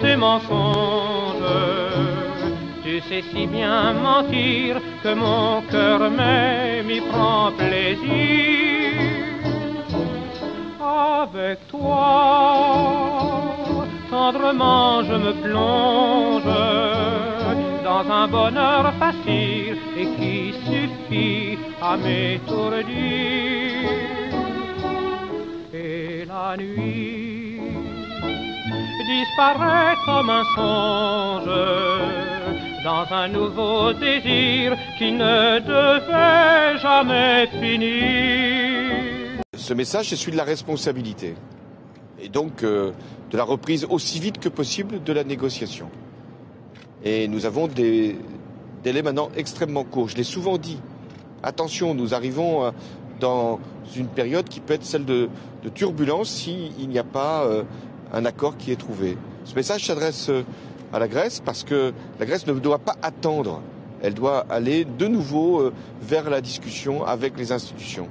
tes mensonges. Tu sais si bien mentir que mon cœur même y prend plaisir. Avec toi, tendrement je me plonge dans un bonheur facile et qui suffit à m'étourdir. Et la nuit disparaît comme un songe dans un nouveau désir qui ne devait jamais finir. Ce message, c'est celui de la responsabilité et donc euh, de la reprise aussi vite que possible de la négociation. Et nous avons des délais maintenant extrêmement courts. Je l'ai souvent dit. Attention, nous arrivons euh, dans une période qui peut être celle de, de turbulence s'il n'y a pas euh, un accord qui est trouvé. Ce message s'adresse euh, à la Grèce parce que la Grèce ne doit pas attendre. Elle doit aller de nouveau vers la discussion avec les institutions.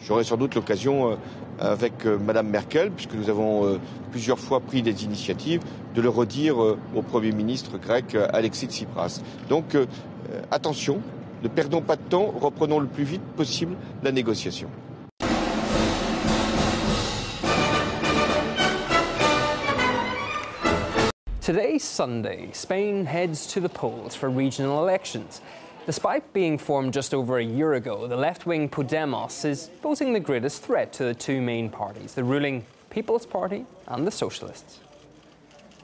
J'aurai sans doute l'occasion avec Madame Merkel, puisque nous avons plusieurs fois pris des initiatives, de le redire au Premier ministre grec Alexis Tsipras. Donc attention, ne perdons pas de temps, reprenons le plus vite possible la négociation. Today, Sunday, Spain heads to the polls for regional elections. Despite being formed just over a year ago, the left wing Podemos is posing the greatest threat to the two main parties, the ruling People's Party and the Socialists.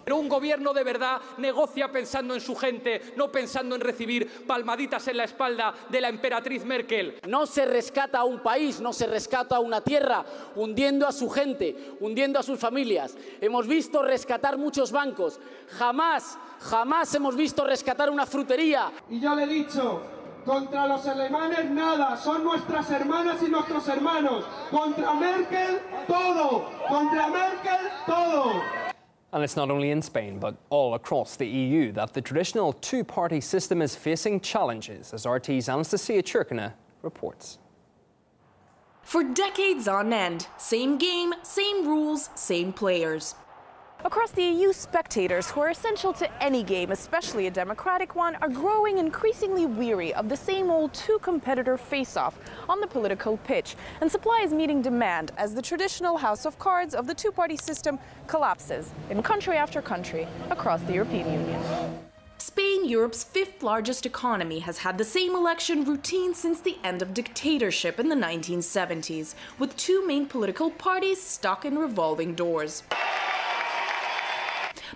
Pero un gobierno de verdad negocia pensando en su gente, no pensando en recibir palmaditas en la espalda de la emperatriz Merkel. No se rescata a un país, no se rescata a una tierra, hundiendo a su gente, hundiendo a sus familias. Hemos visto rescatar muchos bancos. Jamás, jamás hemos visto rescatar una frutería. Y yo le he dicho, contra los alemanes nada, son nuestras hermanas y nuestros hermanos. Contra Merkel todo, contra Merkel todo. And it's not only in Spain, but all across the EU that the traditional two party system is facing challenges, as RT's Anastasia Churkina reports. For decades on end, same game, same rules, same players. Across the EU, spectators, who are essential to any game, especially a democratic one, are growing increasingly weary of the same old two competitor face off on the political pitch. And supply is meeting demand as the traditional house of cards of the two party system collapses in country after country across the European Union. Spain, Europe's fifth largest economy, has had the same election routine since the end of dictatorship in the 1970s, with two main political parties stuck in revolving doors.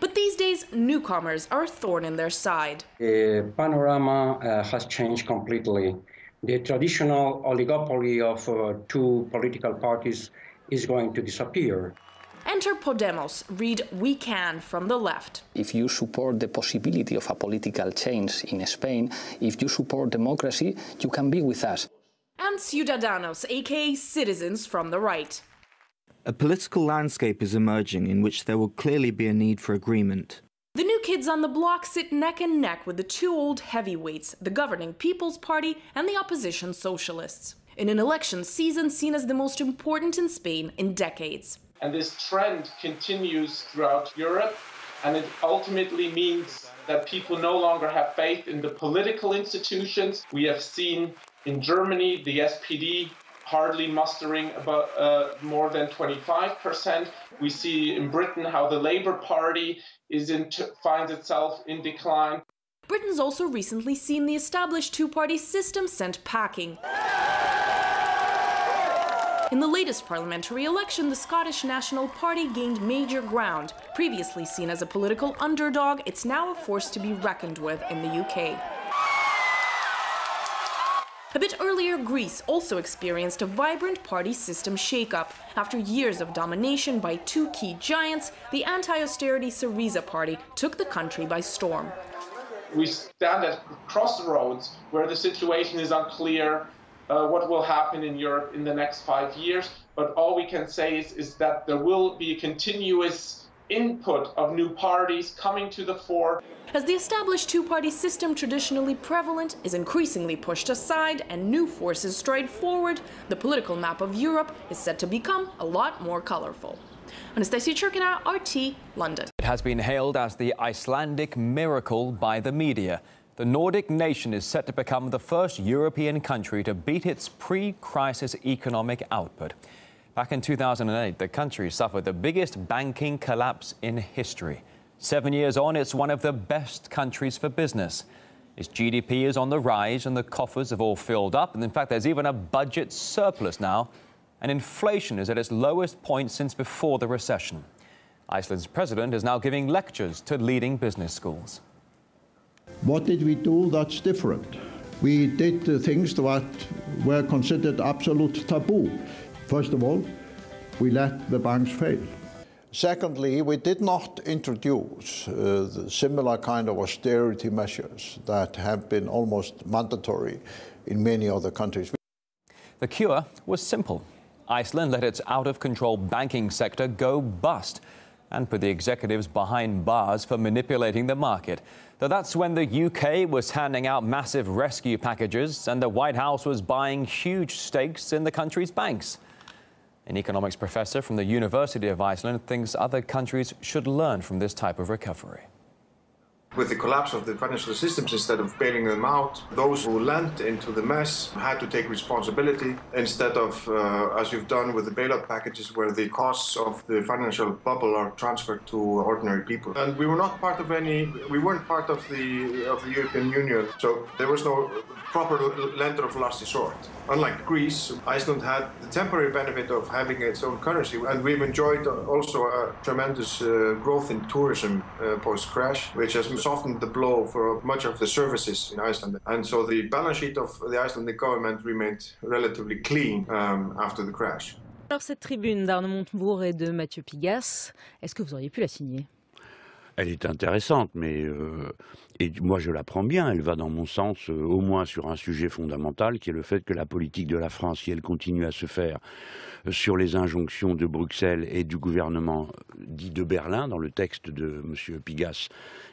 But these days, newcomers are a thorn in their side. The panorama uh, has changed completely. The traditional oligopoly of uh, two political parties is going to disappear. Enter Podemos, read We Can from the left. If you support the possibility of a political change in Spain, if you support democracy, you can be with us. And Ciudadanos, aka citizens from the right. A political landscape is emerging in which there will clearly be a need for agreement. The new kids on the block sit neck and neck with the two old heavyweights, the governing People's Party and the opposition Socialists, in an election season seen as the most important in Spain in decades. And this trend continues throughout Europe, and it ultimately means that people no longer have faith in the political institutions. We have seen in Germany the SPD hardly mustering about uh, more than 25%. We see in Britain how the Labour Party is in finds itself in decline. Britain's also recently seen the established two-party system sent packing. In the latest parliamentary election, the Scottish National Party gained major ground. Previously seen as a political underdog, it's now a force to be reckoned with in the UK. A bit earlier, Greece also experienced a vibrant party system shakeup. After years of domination by two key giants, the anti-austerity Syriza party took the country by storm. We stand at crossroads where the situation is unclear, uh, what will happen in Europe in the next five years. But all we can say is, is that there will be a continuous input of new parties coming to the fore. As the established two party system traditionally prevalent is increasingly pushed aside and new forces stride forward, the political map of Europe is set to become a lot more colorful. Anastasia Churkina, RT, London. It has been hailed as the Icelandic miracle by the media. The Nordic nation is set to become the first European country to beat its pre crisis economic output. Back in 2008, the country suffered the biggest banking collapse in history. Seven years on, it's one of the best countries for business. Its GDP is on the rise and the coffers have all filled up. And in fact, there's even a budget surplus now. And inflation is at its lowest point since before the recession. Iceland's president is now giving lectures to leading business schools. What did we do that's different? We did things that were considered absolute taboo. First of all, we let the banks fail. Secondly, we did not introduce uh, the similar kind of austerity measures that have been almost mandatory in many other countries. The cure was simple. Iceland let its out of control banking sector go bust and put the executives behind bars for manipulating the market. Though that's when the UK was handing out massive rescue packages and the White House was buying huge stakes in the country's banks. An economics professor from the University of Iceland thinks other countries should learn from this type of recovery. With the collapse of the financial systems, instead of bailing them out, those who lent into the mess had to take responsibility instead of, uh, as you've done with the bailout packages, where the costs of the financial bubble are transferred to ordinary people. And we were not part of any, we weren't part of the of the European Union, so there was no proper lender of last resort. Unlike Greece, Iceland had the temporary benefit of having its own currency, and we've enjoyed also a tremendous uh, growth in tourism uh, post-crash, which has softened the blow for much of the services in Iceland. And so the balance sheet of the Icelandic government remained relatively clean um, after the crash. Alors cette tribune d'Arnaud Montebourg et de Mathieu Pigas, est-ce que vous auriez pu la signer Elle est intéressante, mais euh, et moi je la prends bien. Elle va dans mon sens, euh, au moins sur un sujet fondamental, qui est le fait que la politique de la France, si elle continue à se faire euh, sur les injonctions de Bruxelles et du gouvernement dit de Berlin, dans le texte de M. Pigas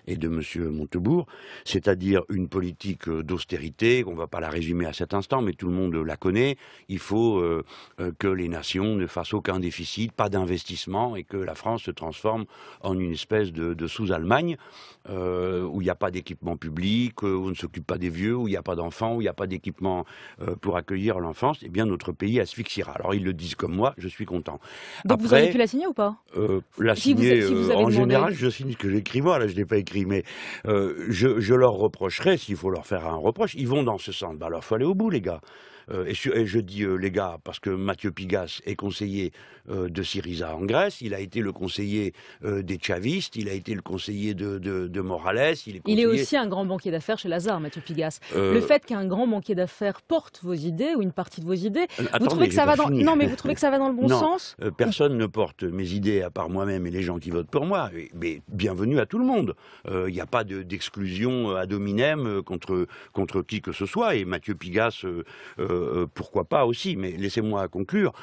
et de M. Montebourg, c'est-à-dire une politique euh, d'austérité, on ne va pas la résumer à cet instant, mais tout le monde la connaît. Il faut euh, euh, que les nations ne fassent aucun déficit, pas d'investissement, et que la France se transforme en une espèce de, de sous-Allemagne, euh, où il n'y a pas d'équipement public, où on ne s'occupe pas des vieux, où il n'y a pas d'enfants, où il n'y a pas d'équipement euh, pour accueillir l'enfance, eh bien notre pays asphyxiera. Alors ils le disent comme moi, je suis content. Donc vous auriez pu la signer ou pas? euh, La Si vous- si vous euh, avez en demandé- général, je signe ce que j'écris moi, là je ne l'ai pas écrit, mais euh, je, je leur reprocherai, s'il faut leur faire un reproche, ils vont dans ce sens. Bah, alors il faut aller au bout, les gars. Euh, et, sur- et je dis euh, les gars parce que Mathieu Pigas est conseiller euh, de Syriza en Grèce, il a été le conseiller des chavistes, il a été le conseiller de, de, de Morales, il est Il est conseiller- aussi un grand banquier d'affaires chez Lazare, Mathieu Pigas. Le fait qu'un grand banquier d'affaires porte vos idées ou une partie de vos idées, Euh, vous attendez, trouvez que ça va dans non mais vous trouvez que ça va dans le bon Non, sens personne ne porte mes idées à part moi-même et les gens qui votent pour moi. Mais bienvenue à tout le monde. Il n'y a pas de- d'exclusion euh, ad hominem contre, contre qui que ce soit. Et Mathieu Pigas, pourquoi pas aussi. Mais laissez-moi conclure.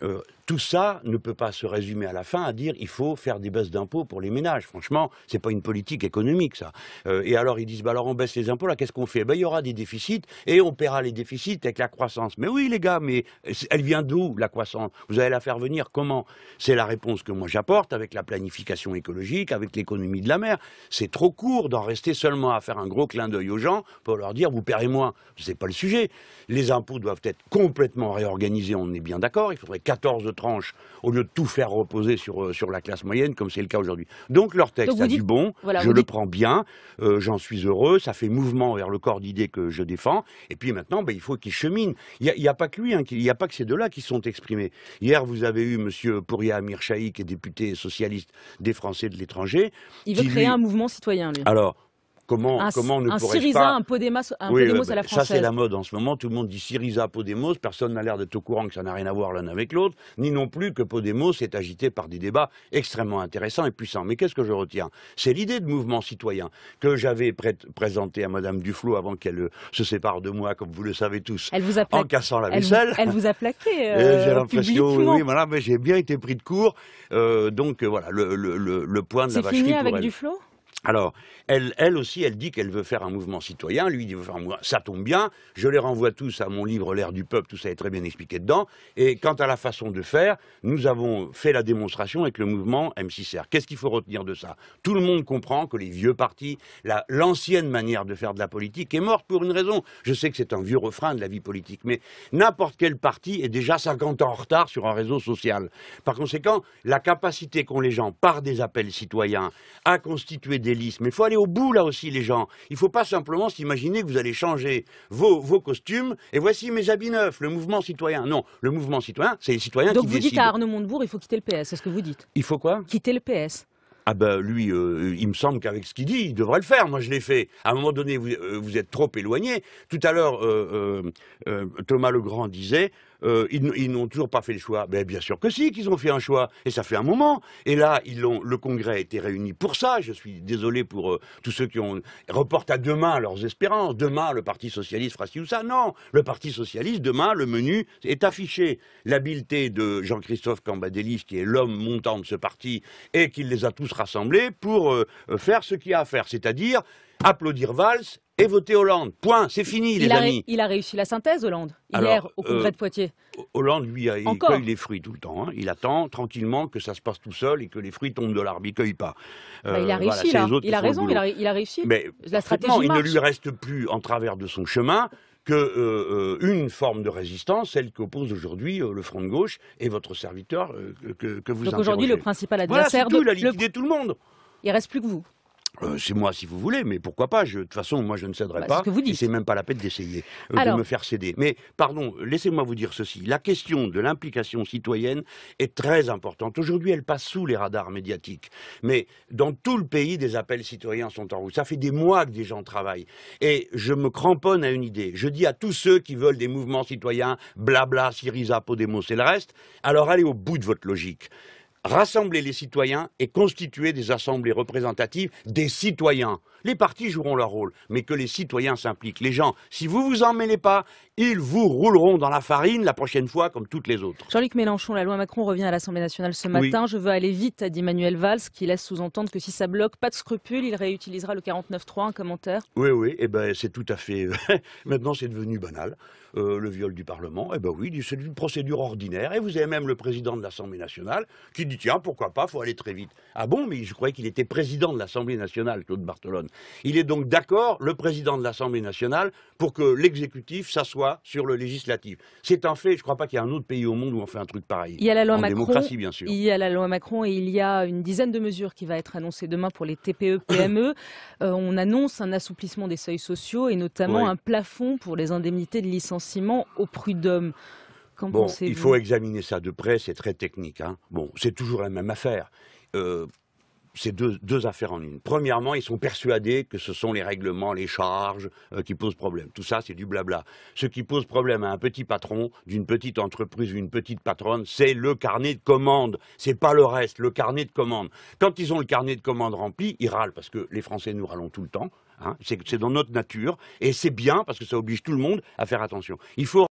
Euh, tout ça ne peut pas se résumer à la fin à dire il faut faire des baisses d'impôts pour les ménages. Franchement, c'est pas une politique économique ça. Euh, et alors ils disent bah alors on baisse les impôts là, qu'est-ce qu'on fait? Ben il y aura des déficits et on paiera les déficits avec la croissance. Mais oui les gars, mais elle vient d'où la croissance? Vous allez la faire venir comment? C'est la réponse que moi j'apporte avec la planification écologique, avec l'économie de la mer. C'est trop court d'en rester seulement à faire un gros clin d'œil aux gens pour leur dire vous paierez moins. C'est pas le sujet. Les impôts doivent être complètement réorganisés, on est bien d'accord. Il faudrait 14 tranches au lieu de tout faire reposer sur, euh, sur la classe moyenne comme c'est le cas aujourd'hui. Donc leur texte Donc a du dites- bon, voilà, je le dites- prends bien, euh, j'en suis heureux, ça fait mouvement vers le corps d'idées que je défends. Et puis maintenant, ben, il faut qu'ils cheminent. Il n'y a, il y a pas que lui, hein, il n'y a pas que ces deux-là qui sont exprimés. Hier, vous avez eu M. Pouria Amir Chahi, qui est député socialiste des Français de l'étranger. Il veut créer lui- un mouvement citoyen lui. alors, comment, un, comment ne un Syriza, pas... un Podemos, un Oui, Podemos euh, à la ça française. c'est la mode en ce moment. Tout le monde dit Syriza, Podemos. Personne n'a l'air d'être au courant que ça n'a rien à voir l'un avec l'autre, ni non plus que Podemos est agité par des débats extrêmement intéressants et puissants. Mais qu'est-ce que je retiens? C'est l'idée de mouvement citoyen que j'avais pré- présentée à Madame Duflot avant qu'elle euh, se sépare de moi, comme vous le savez tous, Elle vous a en cassant la elle, vous, vaisselle. elle vous a plaqué. Et euh, J'ai l'impression, oui, voilà, mais j'ai bien été pris de court. Euh, donc euh, voilà, le, le, le, le point de la C'est vacherie fini avec elle. Duflo Alors, elle, aussi, elle dit qu'elle veut faire un mouvement citoyen. Lui, il veut faire un mouvement. Ça tombe bien. Je les renvoie tous à mon livre L'ère du peuple. Tout ça est très bien expliqué dedans. Et quant à la façon de faire, nous avons fait la démonstration avec le mouvement M6R. Qu'est-ce qu'il faut retenir de ça? Tout le monde comprend que les vieux partis, la- l'ancienne manière de faire de la politique est morte pour une raison. Je sais que c'est un vieux refrain de la vie politique, mais n'importe quel parti est déjà 50 ans en retard sur un réseau social. Par conséquent, la capacité qu'ont les gens, par des appels citoyens, à constituer des mais il faut aller au bout là aussi, les gens. Il ne faut pas simplement s'imaginer que vous allez changer vos, vos costumes et voici mes habits neufs, le mouvement citoyen. Non, le mouvement citoyen, c'est les citoyens Donc qui vous dites décident. à Arnaud Montebourg, il faut quitter le PS, c'est ce que vous dites Il faut quoi? Quitter le PS. Ah ben lui, euh, il me semble qu'avec ce qu'il dit, il devrait le faire. Moi, je l'ai fait. À un moment donné, vous, euh, vous êtes trop éloigné. Tout à l'heure, euh, euh, Thomas Legrand disait, euh, ils, n'ont toujours pas fait le choix. Ben, bien sûr que si, qu'ils ont fait un choix. Et ça fait un moment. Et là, le Congrès a été réuni pour ça. Je suis désolé pour euh, tous ceux qui ont reportent à demain leurs espérances. Demain, le Parti socialiste fera ci ou ça. Non, le Parti socialiste, demain, le menu est affiché. L'habileté de Jean-Christophe Cambadélis, qui est l'homme montant de ce parti, et qu'il les a tous rassemblés pour euh, faire ce qu'il y a à faire, c'est-à-dire applaudir Valls et voter Hollande. Point, c'est fini, les Il a, ré- amis. il a réussi la synthèse, Hollande, hier Alors, au congrès euh, de Poitiers. Hollande, lui, a- il cueille les fruits tout le temps. hein. Il attend tranquillement que ça se passe tout seul et que les fruits tombent de l'arbre. Il cueille pas. Bah, il a Euh, réussi, voilà, là. les Il a raison, il a, il a réussi. Mais la stratégie il ne lui reste plus en travers de son chemin que euh, une forme de résistance, celle qu'oppose aujourd'hui euh, le Front de gauche et votre serviteur euh, que, que vous Donc aujourd'hui, le principal Voilà, adversaire tout, de il a le- liquidé tout le monde. Il reste plus que vous. Euh, c'est moi si vous voulez, mais pourquoi pas De toute façon, moi je ne céderai Bah, pas. ce que vous et dites. c'est même pas la peine d'essayer euh, de me faire céder. Mais pardon, laissez-moi vous dire ceci. La question de l'implication citoyenne est très importante. Aujourd'hui, elle passe sous les radars médiatiques. Mais dans tout le pays, des appels citoyens sont en route. Ça fait des mois que des gens travaillent. Et je me cramponne à une idée. Je dis à tous ceux qui veulent des mouvements citoyens, blabla, Syriza, Podemos et le reste, alors allez au bout de votre logique rassembler les citoyens et constituer des assemblées représentatives des citoyens. Les partis joueront leur rôle, mais que les citoyens s'impliquent. Les gens, si vous vous en mêlez pas, ils vous rouleront dans la farine la prochaine fois comme toutes les autres. Jean-Luc Mélenchon, la loi Macron revient à l'Assemblée nationale ce Oui. matin. Je veux aller vite, a dit Manuel Valls, qui laisse sous-entendre que si ça bloque, pas de scrupule, il réutilisera le 49.3. Un commentaire Oui, oui, eh ben, c'est tout à fait. Maintenant, c'est devenu banal. Euh, le viol du Parlement, eh ben oui, c'est une procédure ordinaire. Et vous avez même le président de l'Assemblée nationale qui dit tiens, pourquoi pas, faut aller très vite. Ah bon, mais je croyais qu'il était président de l'Assemblée nationale, Claude Bartolone. Il est donc d'accord, le président de l'Assemblée nationale, pour que l'exécutif s'assoie sur le législatif. C'est un fait. Je ne crois pas qu'il y ait un autre pays au monde où on fait un truc pareil. Il y a la loi en Macron. démocratie, bien sûr. Il y a la loi Macron et il y a une dizaine de mesures qui va être annoncée demain pour les TPE, PME. Euh, on annonce un assouplissement des seuils sociaux et notamment un plafond pour les indemnités de licenciement au prud'homme. Bon, il faut examiner ça de près, c'est très technique. hein. Bon, c'est toujours la même affaire. Euh, c'est deux, deux affaires en une. Premièrement, ils sont persuadés que ce sont les règlements, les charges euh, qui posent problème. Tout ça, c'est du blabla. Ce qui pose problème à un petit patron d'une petite entreprise ou une petite patronne, c'est le carnet de commandes. C'est pas le reste, le carnet de commandes. Quand ils ont le carnet de commandes rempli, ils râlent parce que les Français nous râlons tout le temps. hein. C'est dans notre nature et c'est bien parce que ça oblige tout le monde à faire attention. Il faut